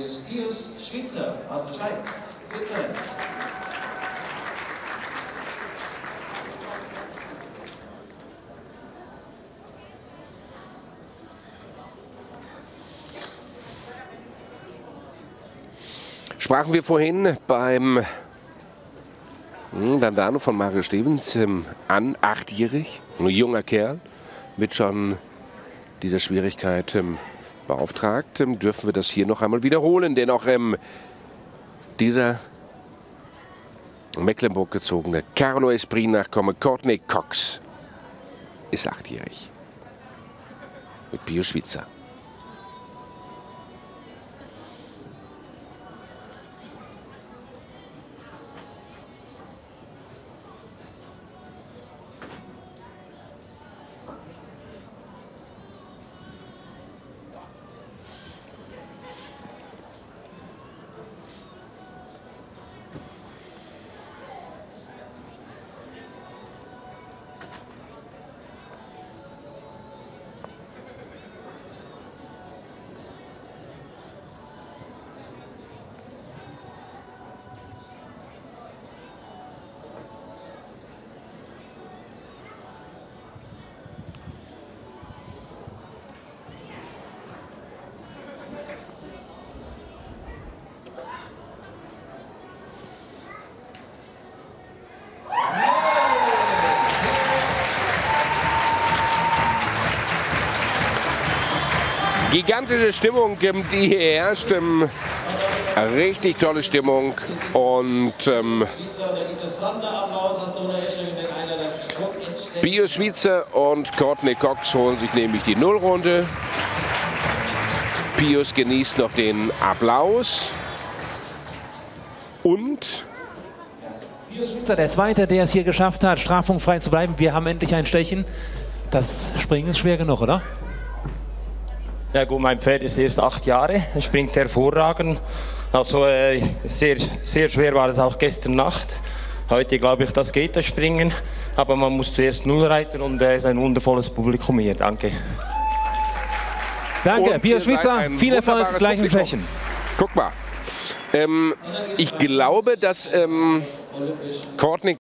ist Pius Schwitzer aus der Schweiz. Schweizerin. Sprachen wir vorhin beim hm, Dandano von Mario Stevens ähm, an, achtjährig, ein junger Kerl mit schon dieser Schwierigkeit beauftragt, ähm, dürfen wir das hier noch einmal wiederholen, denn auch ähm, dieser Mecklenburg gezogene Carlo Esprit-Nachkomme Courtney Cox ist achtjährig. Mit Pio Schwitzer. Gigantische Stimmung, die hier herrscht. Richtig tolle Stimmung. Und ähm, Bio Schwitzer und Courtney Cox holen sich nämlich die Nullrunde. Pius genießt noch den Applaus. Und der Zweite, der es hier geschafft hat, strafungsfrei zu bleiben. Wir haben endlich ein Stechen. Das Springen ist schwer genug, oder? Ja gut, mein Pferd ist erst acht Jahre, er springt hervorragend. Also äh, sehr, sehr schwer war es auch gestern Nacht. Heute glaube ich, das geht das Springen, aber man muss zuerst Null reiten und er ist ein wundervolles Publikum hier. Danke. Danke, seid Schwitzer. Viel Erfolg, wunderbares gleich im Publikum. Stechen. guck mal. Ähm, ich glaube, dass ähm, Courtney